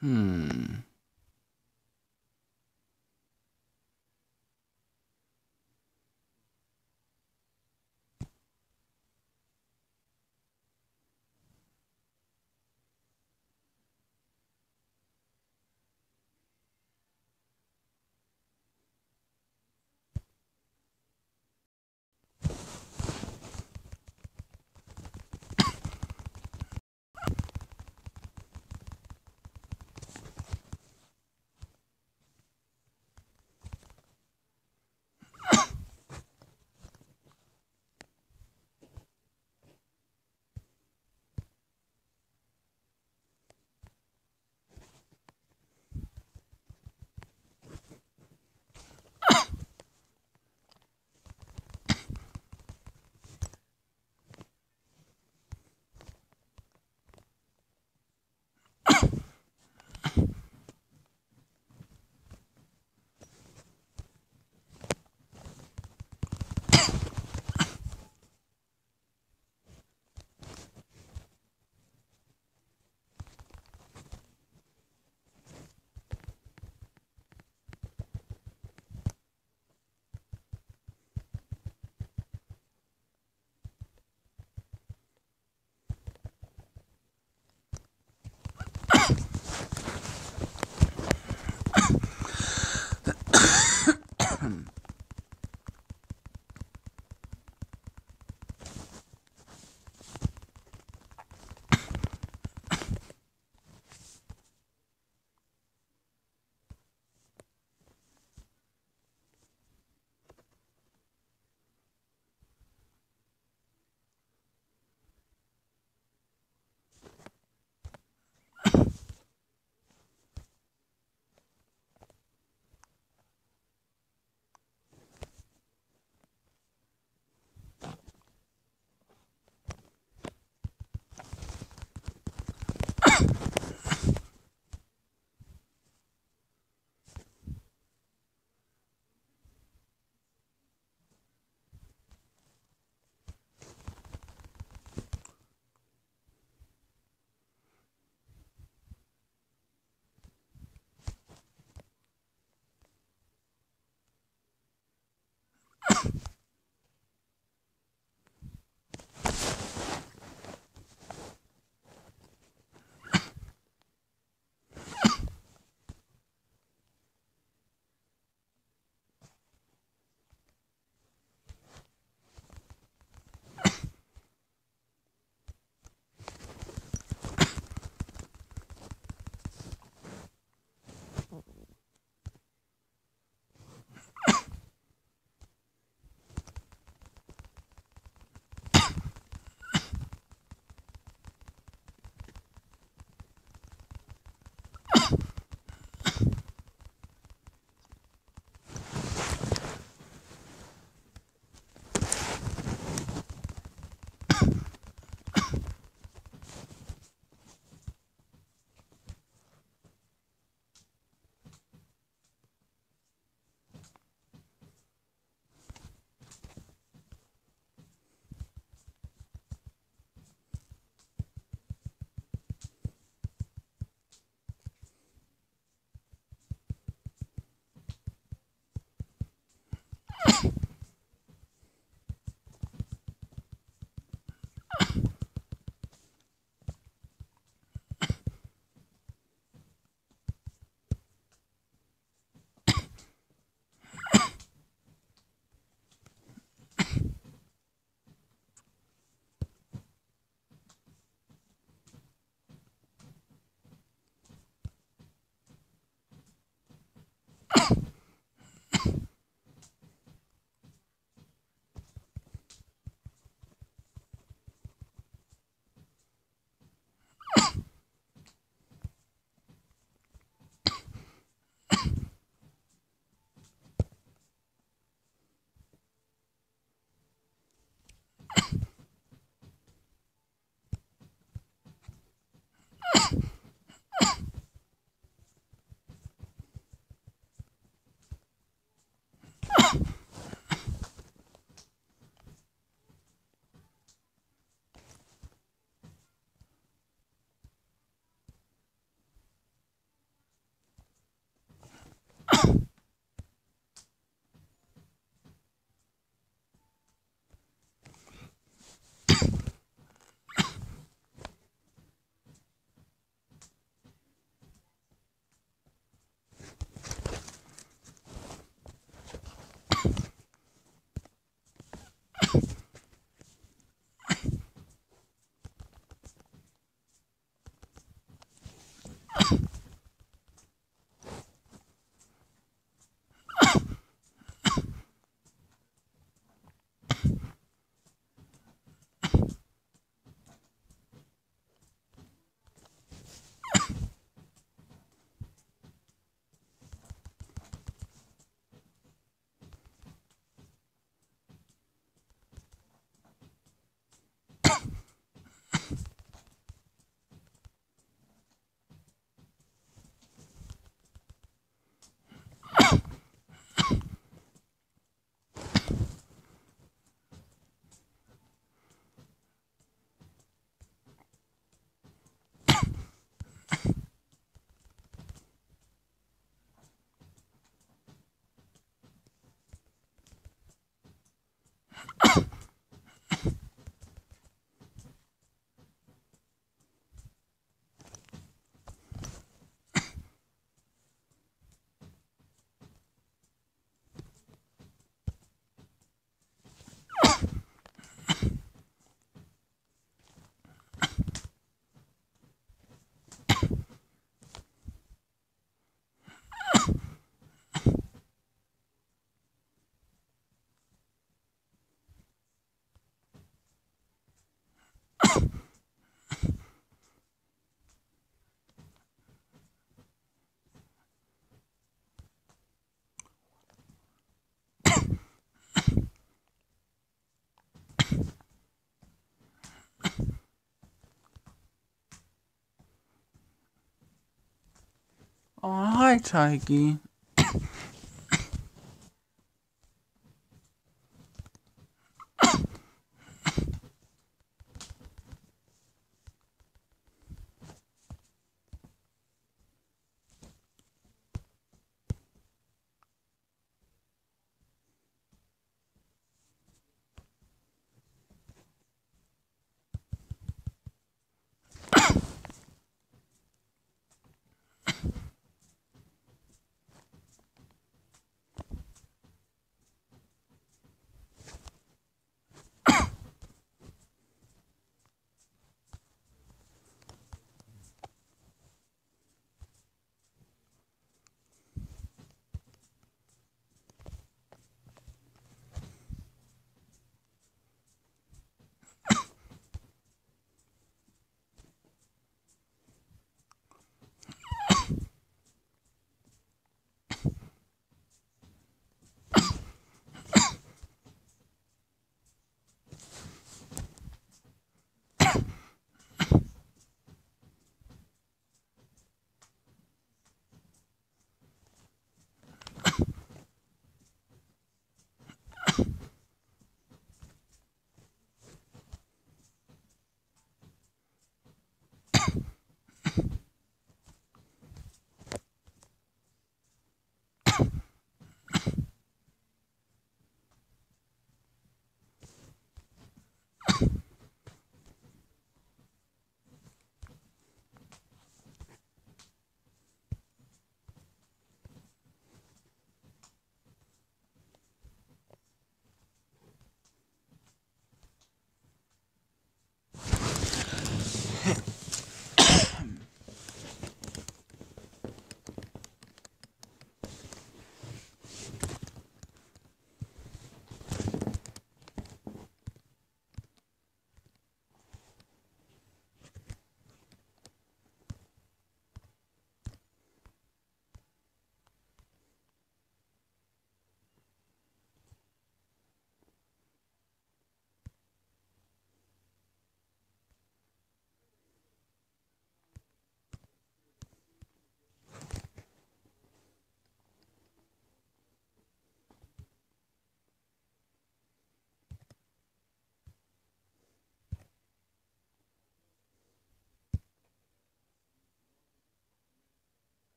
嗯。Hmm. Tyke.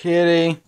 Kitty.